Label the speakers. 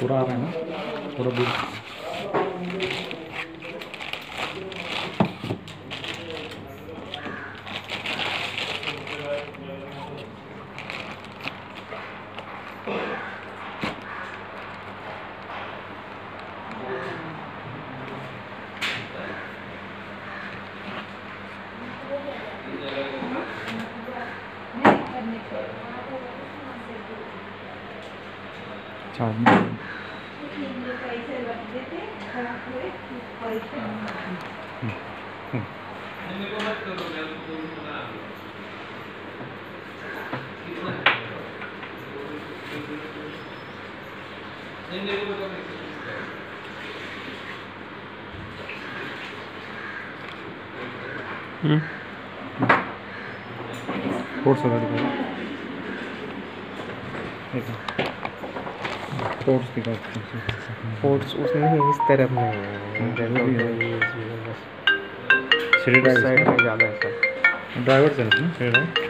Speaker 1: पूरा आ रहा है ना पूरा दूर। 자, 응. 응. देखो फोर्स दिखाओ।
Speaker 2: फोर्स इस तरफ़ में है
Speaker 1: वो है।
Speaker 2: साइड में ज़्यादा है
Speaker 1: ड्राइवर से ना